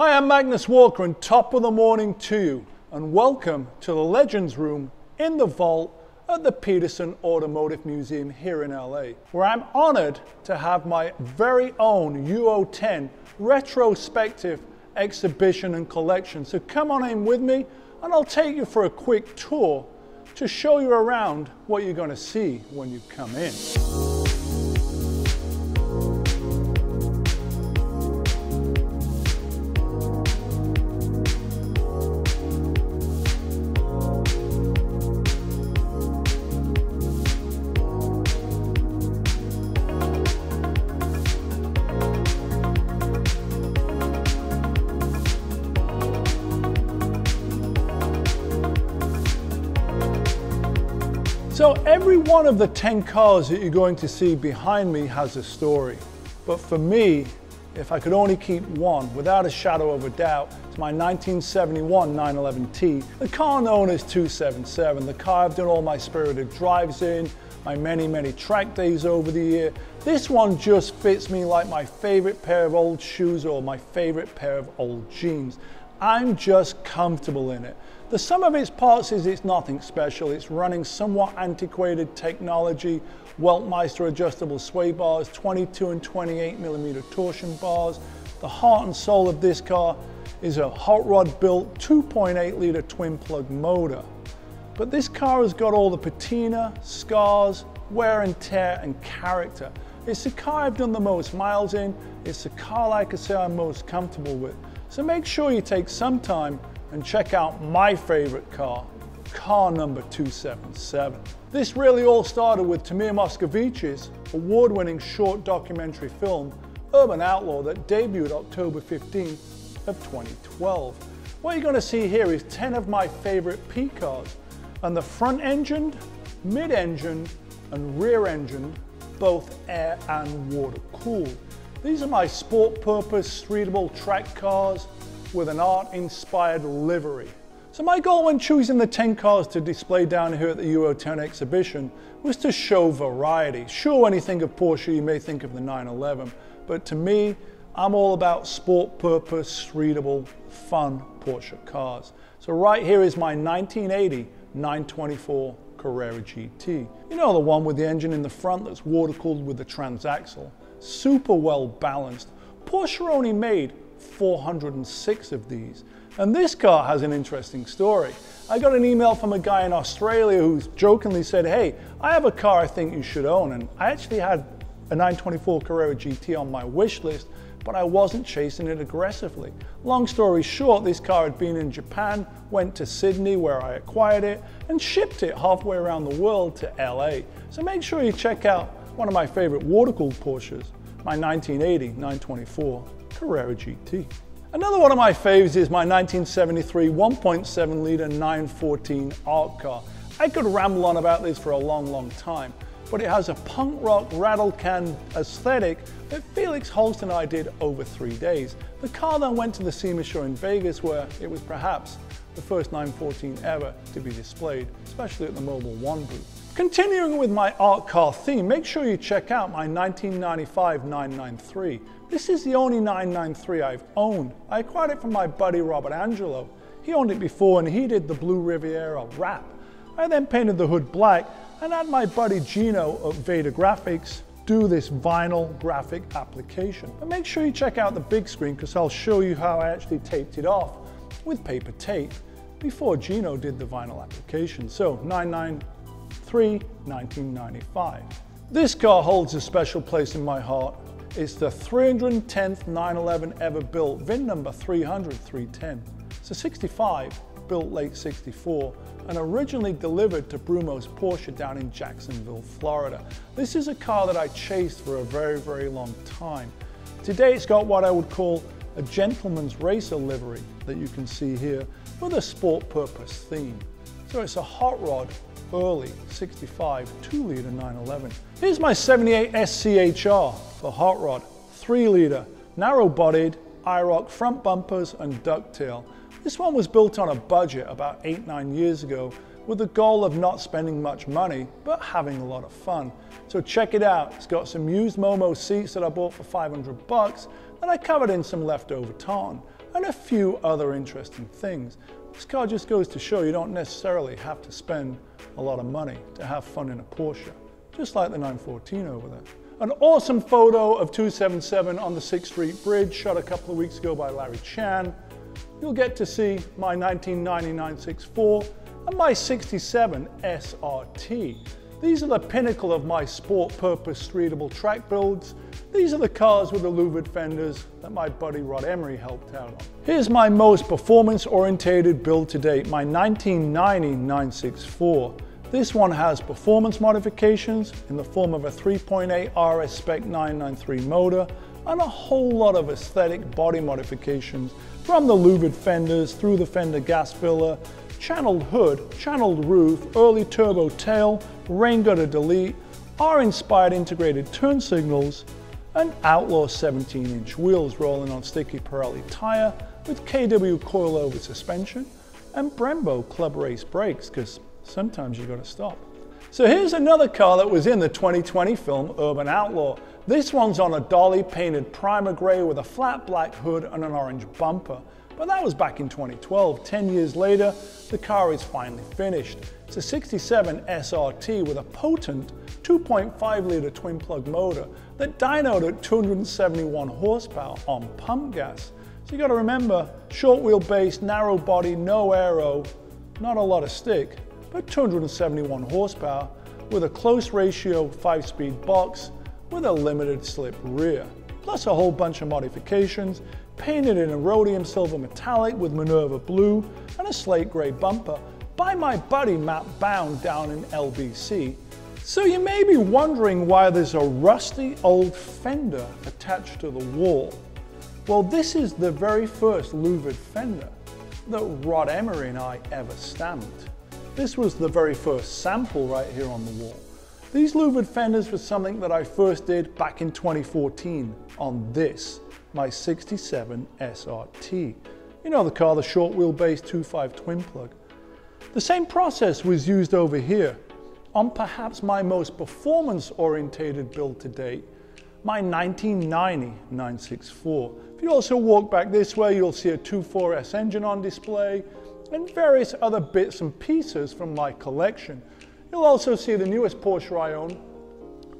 Hi, I'm Magnus Walker and top of the morning to you and welcome to the Legends Room in the vault at the Petersen Automotive Museum here in LA, where I'm honored to have my very own UO10 retrospective exhibition and collection. So come on in with me and I'll take you for a quick tour to show you around what you're going to see when you come in. So every one of the 10 cars that you're going to see behind me has a story. But for me, if I could only keep one, without a shadow of a doubt, it's my 1971 911T, the car known as 277, the car I've done all my spirited drives in, my many, many track days over the year. This one just fits me like my favorite pair of old shoes or my favorite pair of old jeans. I'm just comfortable in it. The sum of its parts is it's nothing special. It's running somewhat antiquated technology, Weltmeister adjustable sway bars, 22 and 28 millimeter torsion bars. The heart and soul of this car is a hot rod built 2.8 liter twin plug motor. But this car has got all the patina, scars, wear and tear and character. It's the car I've done the most miles in. It's the car, like I say, I'm most comfortable with. So make sure you take some time and check out my favorite car, car number 277. This really all started with Tamir Moscovici's award-winning short documentary film, Urban Outlaw, that debuted October 15th of 2012. What you're gonna see here is 10 of my favorite P cars, and the front engined, mid-engined, and rear engined, both air and water cooled. These are my sport purpose streetable track cars with an art-inspired livery. So my goal when choosing the 10 cars to display down here at the UO10 exhibition was to show variety. Sure, when you think of Porsche, you may think of the 911, but to me, I'm all about sport purpose, readable, fun Porsche cars. So right here is my 1980 924 Carrera GT. You know the one with the engine in the front that's water cooled with the transaxle. Super well balanced. Porsche only made 406 of these. And this car has an interesting story. I got an email from a guy in Australia who jokingly said, hey, I have a car I think you should own. And I actually had a 924 Carrera GT on my wish list, but I wasn't chasing it aggressively. Long story short, this car had been in Japan, went to Sydney where I acquired it, and shipped it halfway around the world to LA. So make sure you check out one of my favorite water-cooled Porsches, my 1980 924 Carrera GT. Another one of my faves is my 1973 1.7 litre 914 Art car. I could ramble on about this for a long, long time, but it has a punk rock rattle can aesthetic that Felix Holst and I did over three days. The car then went to the SEMA show in Vegas where it was perhaps the first 914 ever to be displayed, especially at the Mobil One booth. Continuing with my art car theme, make sure you check out my 1995 993. This is the only 993 I've owned. I acquired it from my buddy Robert Angelo. He owned it before and he did the Blue Riviera wrap. I then painted the hood black and had my buddy Gino of Veda Graphics do this vinyl graphic application. But make sure you check out the big screen because I'll show you how I actually taped it off with paper tape before Gino did the vinyl application. So 993, 1995. This car holds a special place in my heart it's the 310th 911 ever built, VIN number 300 310. It's a 65, built late 64, and originally delivered to Brumos Porsche down in Jacksonville, Florida. This is a car that I chased for a very, very long time. Today it's got what I would call a gentleman's racer livery that you can see here with a sport purpose theme. So it's a hot rod early 65 2 litre 911. Here's my 78 SCHR for hot rod, 3 litre, narrow bodied, IROC front bumpers and ducktail. This one was built on a budget about 8-9 years ago with the goal of not spending much money but having a lot of fun. So check it out. It's got some used Momo seats that I bought for 500 bucks that I covered in some leftover tartan. and a few other interesting things. This car just goes to show you don't necessarily have to spend a lot of money to have fun in a Porsche, just like the 914 over there. An awesome photo of 277 on the 6th Street Bridge shot a couple of weeks ago by Larry Chen. You'll get to see my 1999 64 and my 67 SRT. These are the pinnacle of my sport purpose streetable track builds. These are the cars with the louvered fenders that my buddy Rod Emery helped out on. Here's my most performance orientated build to date, my 1990 964. This one has performance modifications in the form of a 3.8 RS Spec 993 motor and a whole lot of aesthetic body modifications from the louvered fenders through the fender gas filler channeled hood, channeled roof, early turbo tail, rain gutter delete, R-inspired integrated turn signals, and Outlaw 17-inch wheels rolling on sticky Pirelli tire with KW coilover suspension, and Brembo Club Race brakes, because sometimes you gotta stop. So here's another car that was in the 2020 film Urban Outlaw. This one's on a dolly painted primer gray with a flat black hood and an orange bumper. But that was back in 2012. 10 years later, the car is finally finished. It's a 67 SRT with a potent 2.5 litre twin plug motor that dynoed at 271 horsepower on pump gas. So you got to remember, short wheelbase, narrow body, no aero, not a lot of stick, but 271 horsepower with a close ratio 5-speed box with a limited slip rear, plus a whole bunch of modifications painted in a rhodium silver metallic with Minerva blue and a slate grey bumper by my buddy Matt Bound down in LBC. So you may be wondering why there's a rusty old fender attached to the wall. Well, this is the very first louvered fender that Rod Emery and I ever stamped. This was the very first sample right here on the wall. These louvered fenders was something that I first did back in 2014 on this my 67 SRT. You know the car, the short wheelbase 2.5 twin plug. The same process was used over here on perhaps my most performance orientated build to date, my 1990 964. If you also walk back this way, you'll see a 2.4S engine on display and various other bits and pieces from my collection. You'll also see the newest Porsche I own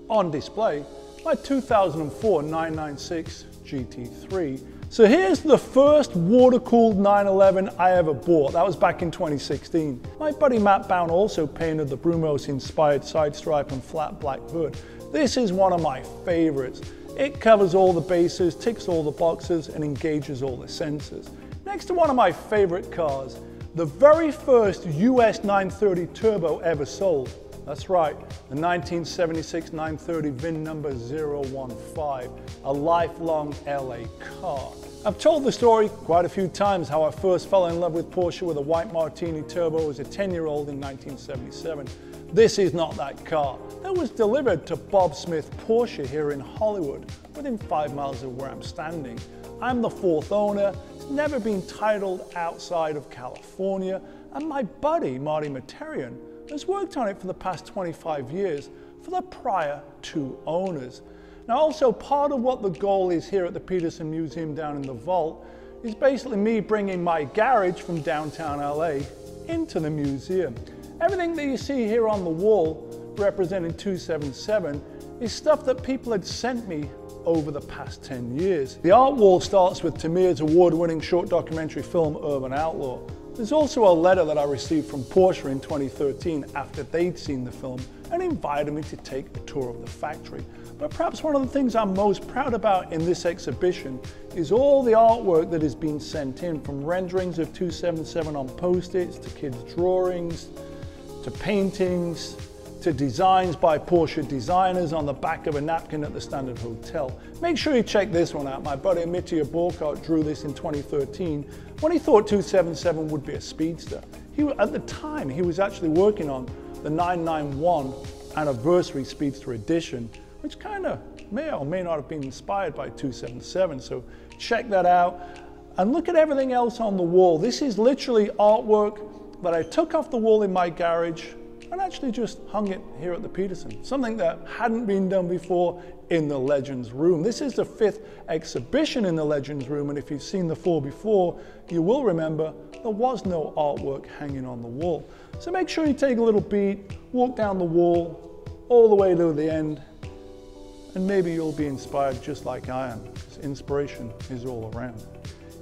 on display, my 2004 996 GT3. So here's the first water-cooled 911 I ever bought. That was back in 2016. My buddy Matt Bound also painted the Brumos-inspired side stripe and flat black hood. This is one of my favorites. It covers all the bases, ticks all the boxes, and engages all the sensors. Next to one of my favorite cars, the very first US 930 Turbo ever sold. That's right, the 1976 930 VIN number 015, a lifelong LA car. I've told the story quite a few times how I first fell in love with Porsche with a white Martini Turbo as a 10-year-old in 1977. This is not that car. That was delivered to Bob Smith Porsche here in Hollywood, within five miles of where I'm standing. I'm the fourth owner, it's never been titled outside of California, and my buddy, Marty Materian, has worked on it for the past 25 years for the prior two owners. Now also part of what the goal is here at the Petersen Museum down in the vault is basically me bringing my garage from downtown LA into the museum. Everything that you see here on the wall representing 277 is stuff that people had sent me over the past 10 years. The art wall starts with Tamir's award-winning short documentary film Urban Outlaw. There's also a letter that I received from Porsche in 2013 after they'd seen the film and invited me to take a tour of the factory. But perhaps one of the things I'm most proud about in this exhibition is all the artwork that has been sent in from renderings of 277 on post-its to kids' drawings to paintings to designs by Porsche designers on the back of a napkin at the Standard Hotel. Make sure you check this one out. My buddy Mitja Borkert drew this in 2013 when he thought 277 would be a speedster. He, at the time, he was actually working on the 991 anniversary speedster edition, which kind of may or may not have been inspired by 277. So check that out. And look at everything else on the wall. This is literally artwork that I took off the wall in my garage and actually just hung it here at the Petersen. Something that hadn't been done before in the Legends Room. This is the fifth exhibition in the Legends Room, and if you've seen the four before, you will remember there was no artwork hanging on the wall. So make sure you take a little beat, walk down the wall, all the way to the end, and maybe you'll be inspired just like I am, because inspiration is all around.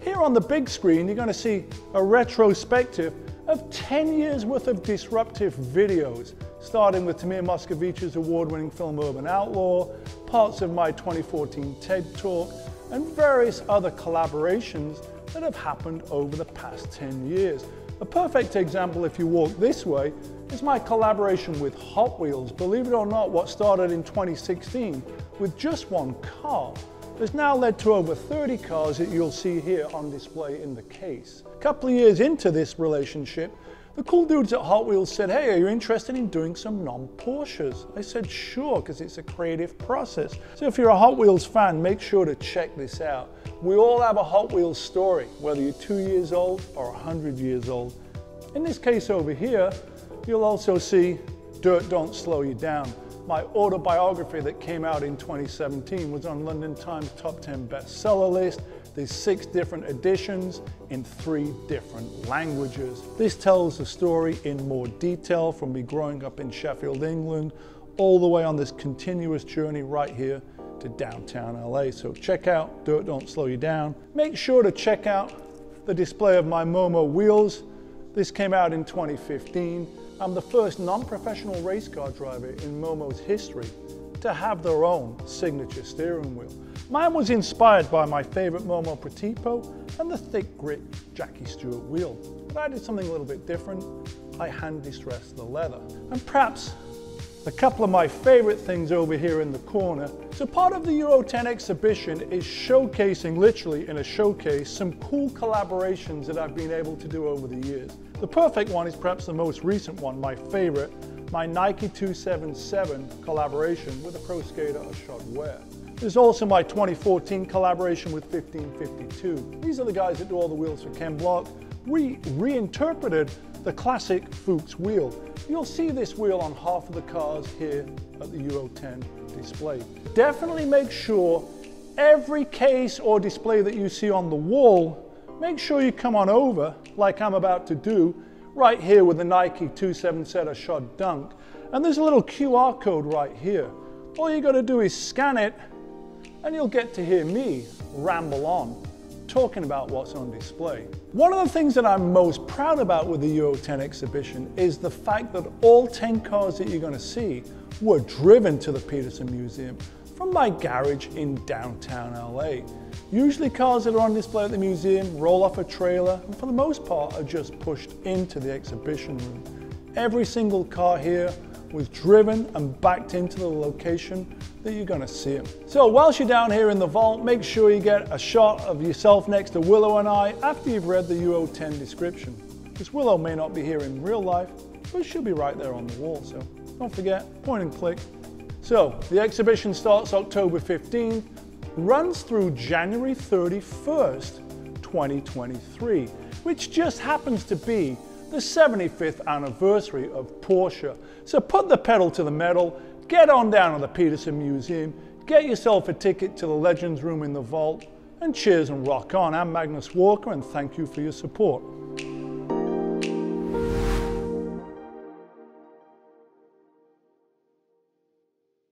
Here on the big screen, you're going to see a retrospective of 10 years worth of disruptive videos, starting with Tamir Moscovici's award-winning film Urban Outlaw, parts of my 2014 TED Talk, and various other collaborations that have happened over the past 10 years. A perfect example, if you walk this way, is my collaboration with Hot Wheels. Believe it or not, what started in 2016 with just one car has now led to over 30 cars that you'll see here on display in the case. A couple of years into this relationship, the cool dudes at Hot Wheels said, hey, are you interested in doing some non-Porsches? I said, sure, because it's a creative process. So if you're a Hot Wheels fan, make sure to check this out. We all have a Hot Wheels story, whether you're two years old or 100 years old. In this case over here, you'll also see Dirt Don't Slow You Down. My autobiography that came out in 2017 was on London Times top 10 bestseller list. There's six different editions in three different languages. This tells the story in more detail from me growing up in Sheffield, England, all the way on this continuous journey right here to downtown LA. So check out Dirt Don't Slow You Down. Make sure to check out the display of my Momo wheels. This came out in 2015. I'm the first non-professional race car driver in Momo's history to have their own signature steering wheel. Mine was inspired by my favorite Momo Prototipo and the thick grit Jackie Stewart wheel. But I did something a little bit different. I hand distressed the leather. And perhaps a couple of my favorite things over here in the corner. So part of the UO10 exhibition is showcasing, literally in a showcase, some cool collaborations that I've been able to do over the years. The perfect one is perhaps the most recent one, my favorite, my Nike 277 collaboration with a pro skater Ishod Wair. There's also my 2014 collaboration with 1552. These are the guys that do all the wheels for Ken Block. We reinterpreted the classic Fuchs wheel. You'll see this wheel on half of the cars here at the UO10 display. Definitely make sure every case or display that you see on the wall make sure you come on over, like I'm about to do, right here with the Nike 277 Ishod Dunk. And there's a little QR code right here. All you gotta do is scan it and you'll get to hear me ramble on, talking about what's on display. One of the things that I'm most proud about with the UO10 exhibition is the fact that all 10 cars that you're gonna see were driven to the Petersen Museum from my garage in downtown LA. Usually cars that are on display at the museum roll off a trailer and for the most part are just pushed into the exhibition room. Every single car here was driven and backed into the location that you're going to see them. So whilst you're down here in the vault, make sure you get a shot of yourself next to Willow and I after you've read the UO10 description. Because Willow may not be here in real life, but she'll be right there on the wall. So don't forget, point and click, so the exhibition starts October 15th, runs through January 31st, 2023, which just happens to be the 75th anniversary of Porsche. So put the pedal to the metal, get on down to the Petersen Museum, get yourself a ticket to the Legends Room in the Vault, and cheers and rock on. I'm Magnus Walker, and thank you for your support.